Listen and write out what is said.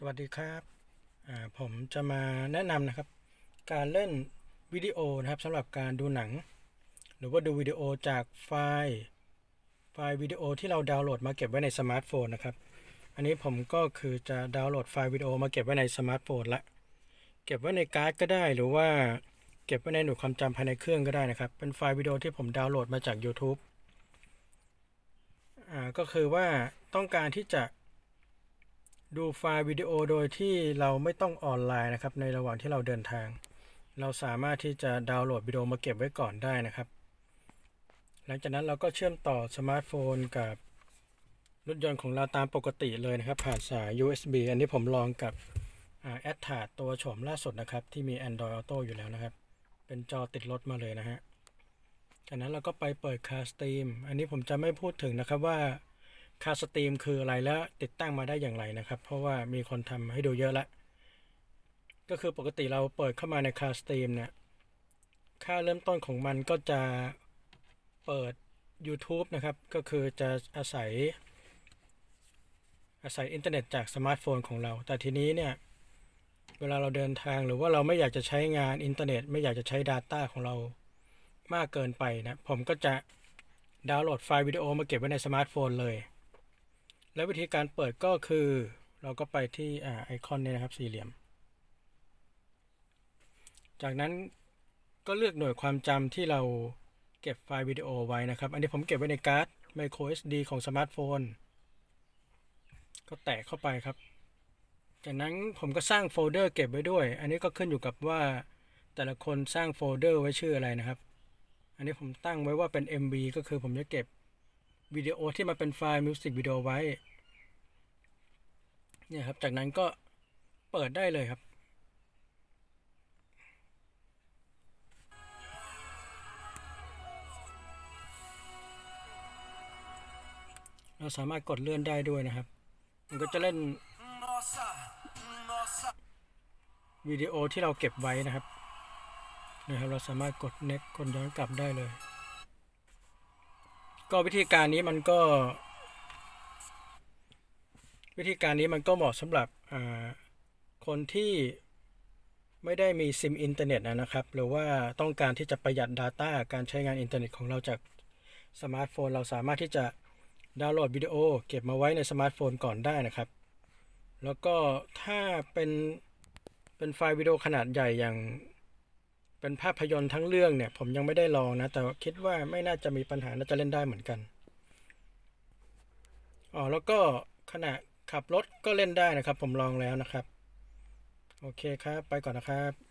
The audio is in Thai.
สวัสดีครับอ่าผมจะมาแนะนำนะครับ การเล่นวิดีโอนะครับสำหรับการดูหนัง หรือว่าดูวิดีโอจากไฟล์ไฟล์วิดีโอที่เราดาวน์โหลดมาเก็บไว้ในสมาร์ทโฟนนะครับ อันนี้ผมก็คือจะดาวน์โหลดไฟล์วิดีโอมาเก็บไว้ในสมาร์ทโฟนละเก็บไว้ในการ์ดก็ได้หรือว่าเก็บไว้ในหน่วยความจำภายในเครื่องก็ได้นะครับ เป็นไฟล์วิดีโอที่ผมดาวน์โหลดมาจาก YouTube อ่าก็คือว่าต้องการที่จะ ดูไฟล์วิดีโอโดยที่เราไม่ต้องออนไลน์นะครับ ในระหว่างที่เราเดินทาง เราสามารถที่จะดาวน์โหลดวิดีโอมาเก็บไว้ก่อนได้นะครับ หลังจากนั้นเราก็เชื่อมต่อสมาร์ทโฟนกับรถยนต์ของเราตามปกติเลยนะครับ ผ่านสาย USB อันนี้ผมลองกับแอดทาตัวโฉมล่าสุดนะครับ ที่มี Android Auto อยู่แล้วนะครับ เป็นจอติดรถมาเลยนะฮะจากนั้นเราก็ไปเปิด CarStream อันนี้ผมจะไม่พูดถึงนะครับว่า CarStream คืออะไรและติดตั้งมาได้อย่างไรนะครับ เพราะว่ามีคนทำให้ดูเยอะละก็คือปกติเราเปิดเข้ามาใน CarStream เนี่ยค่าเริ่มต้นของมันก็จะเปิด YouTube นะครับ ก็คือจะอาศัย อาศัยอินเทอร์เน็ตจากสมาร์ทโฟนของเรา แต่ทีนี้เนี่ย เวลาเราเดินทางหรือว่าเราไม่อยากจะใช้งานอินเทอร์เน็ต ไม่อยากจะใช้ Data ของเรามากเกินไปนะ ผมก็จะดาวน์โหลดไฟล์วิดีโอมาเก็บไว้ในสมาร์ทโฟนเลย และวิธีการเปิดก็คือ เราก็ไปที่ไอคอนนี้นะครับสี่เหลี่ยม จากนั้นก็เลือกหน่วยความจำที่เราเก็บไฟล์วิดีโอไว้นะครับ อันนี้ผมเก็บไว้ในการ์ด micro SD ของสมาร์ทโฟน ก็แตะเข้าไปครับ จากนั้นผมก็สร้างโฟลเดอร์เก็บไว้ด้วย อันนี้ก็ขึ้นอยู่กับว่าแต่ละคนสร้างโฟลเดอร์ไว้ชื่ออะไรนะครับ อันนี้ผมตั้งไว้ว่าเป็น MV ก็คือผมจะเก็บวิดีโอที่มาเป็นไฟล์มิวสิกวิดีโอไว้ เนี่ยครับ จากนั้นก็เปิดได้เลยครับ เราสามารถกดเลื่อนได้ด้วยนะครับ มันก็จะเล่นวิดีโอที่เราเก็บไว้นะครับนะครับ เราสามารถกด next กดย้อนกลับได้เลย ก็วิธีการนี้มันก็ วิธีการนี้มันก็เหมาะสำหรับคนที่ไม่ได้มีซิมอินเทอร์เน็ตนะครับ หรือว่าต้องการที่จะประหยัด Data การใช้งานอินเทอร์เน็ตของเราจากสมาร์ทโฟน เราสามารถที่จะดาวน์โหลดวิดีโอ เก็บมาไว้ในสมาร์ทโฟนก่อนได้นะครับ แล้วก็ถ้าเป็นเป็นไฟล์วิดีโอขนาดใหญ่อย่างเป็นภาพยนตร์ทั้งเรื่องเนี่ย ผมยังไม่ได้ลองนะ แต่คิดว่าไม่น่าจะมีปัญหาน่าจะเล่นได้เหมือนกันอ๋อแล้วก็ขณะ ขับรถก็เล่นได้นะครับ ผมลองแล้วนะครับ โอเคครับ ไปก่อนนะครับ